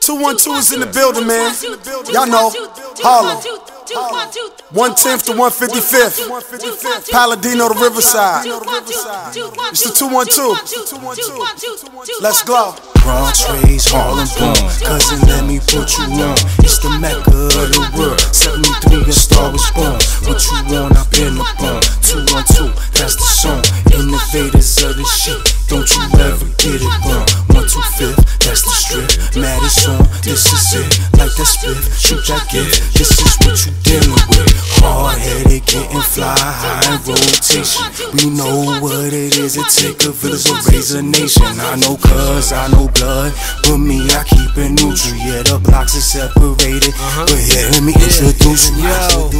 212 is in the building, man. Y'all know. Harlem. 110th to 155th. Paladino to Riverside. It's the 212. Let's go. Bronx raised, Harlem born. Cousin, let me put you on. It's the mecca of the gift. This is what you dealing with. Hard headed, getting fly, high in rotation. We know what it is. It take a village to raise a nation. I know cuz, I know blood. But me, I keep it neutral. Yeah, the blocks are separated. Uh-huh. But yeah, let me introduce you. Yo,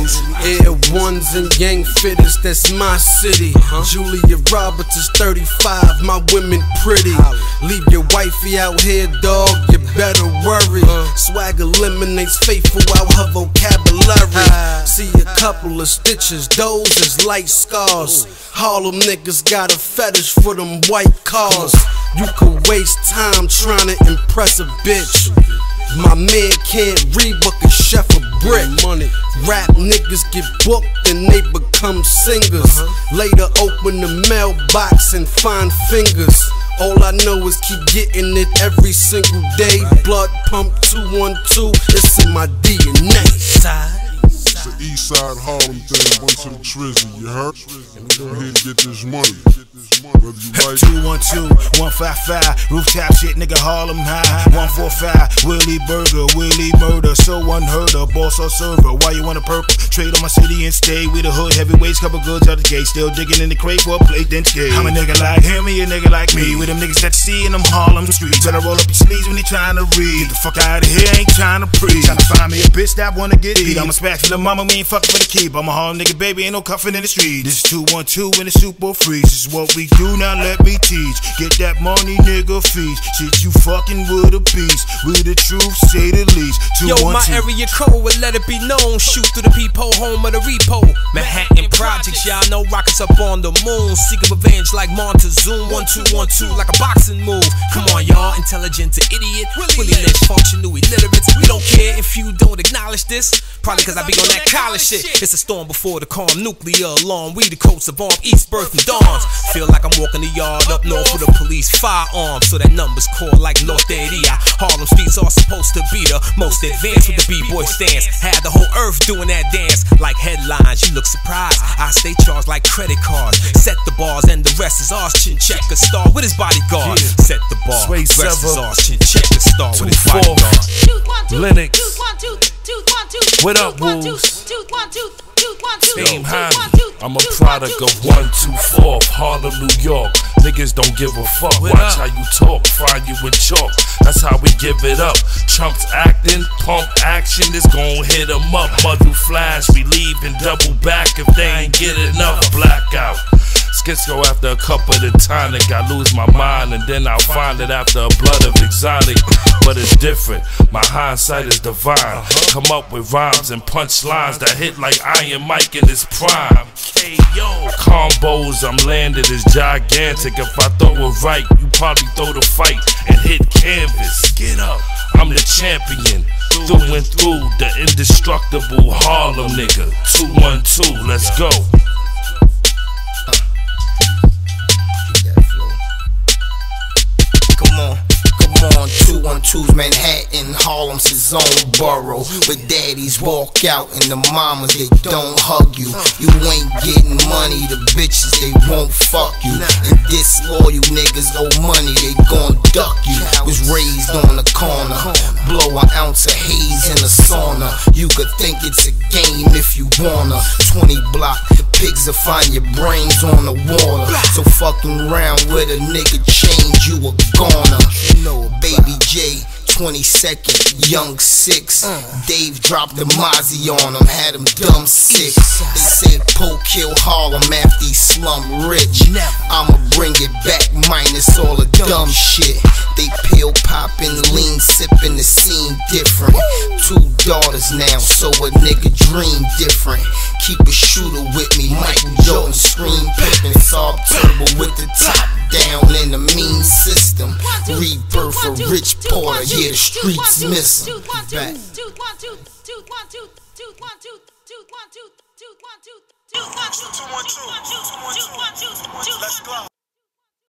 Air Ones and Gang Fitters, that's my city. Uh-huh. Julia Roberts is 35, my women pretty. Leave your wifey out here, dog, you better worry. Uh-huh. Swag eliminates faithful out her vocabulary. Uh-huh. See a couple of stitches, those is light scars. Harlem niggas got a fetish for them white cars. You could waste time trying to impress a bitch. My man can't read but can chef a brick. Money. Rap niggas get booked and they become singers. Uh-huh. Later open the mailbox and find fingers. All I know is keep getting it every single day. Blood pump 212, it's in my DNA. It's the east side Harlem thing, one to the Trizzy, you heard? Go here to get this money. Whether you like it 212, 155, rooftop shit, nigga Harlem high. 145, Willie Burger, Willie murder, so unheard of, boss or server. Why you want a purple? Trade on my city and stay with the hood, heavyweights, couple goods out the gate. Still digging in the crate for a plate, then skate. I'm a nigga like him, he a nigga like me. With them niggas that you see in them Harlem streets. Better roll up your sleeves when they trying to read. Get the fuck out of here, ain't trying to preach. Trying to find me a bitch that wanna get beat. I'm a spatula mama, we ain't fucking for the keep. I'm a Harlem nigga, baby, ain't no cuffing in the street. This is 212 in the super freeze. This is what we do, now let me teach. Get that money, nigga, feast. Shit, you fucking with a beast. With the truth, say the least. Yo, my 212. area code will let it be known. Shoot through the peephole, home of the repo. Manhattan projects, y'all know rockets up on the moon. Seeking revenge like Montezuma. One, two, one, two, like a boxing move. Come on, y'all, intelligent to idiot. Willie Lynch, functional illiterates. We don't care if you don't acknowledge this. Probably cause I be on that college shit. It's a storm before the calm, nuclear alarm. We the coats of arm, east, birth, and dawns. Feel like I'm walking the yard up north with the police firearms. So that number's called like Loteria. Harlem streets are supposed to be the most advanced with the B-boy stance. Had the whole earth doing that dance like headlines. You look surprised. I stay charged like credit cards. Set the bars and the rest is ours. Chin check a star with his bodyguard. Set the bar. Sway Rest is ours. Chin check a star with his four. bodyguard. Lennox. What up, Wolves? Aim high. I'm a product of 124, Harlem, New York. Niggas don't give a fuck. Watch how you talk, find you with chalk. That's how we give it up. Chumps acting, pump action is gon' hit 'em up. Muzzle flash, we leave and double back if they ain't get enough. Blackout. Skits go after a cup of the tonic. I lose my mind and then I'll find it after a blood of exotic. But it's different. My hindsight is divine. Come up with rhymes and punchlines that hit like Iron Mike in his prime. Combos I'm landed is gigantic. If I throw it right, you probably throw the fight and hit canvas. Get up. I'm the champion. Through and through, the indestructible Harlem nigga. 212, let's go. Manhattan, Harlem's his own borough. Where daddies walk out and the mamas, they don't hug you. You ain't getting money, the bitches, they won't fuck you. And disloyal niggas owe money, they gon' duck you. Was raised on the corner, blow an ounce of haze in a sauna. You could think it's a game if you wanna. 20 block, the pigs will find your brains on the water. So fucking around with a nigga change, you a goner. Baby J. 22nd, young six. Dave dropped the Mozzie on him, had him dumb sick. They said Poe kill Harlem after he slum rich. I'ma bring it back, minus all the dumb shit. They pill popping, lean sipping, the scene different. Two daughters now, so a nigga dream different. Keep a shooter with me, Michael Jordan scream pimpin', Saab turbo with the top A rich, boy, yeah, hear the streets missing. Back. Let's go.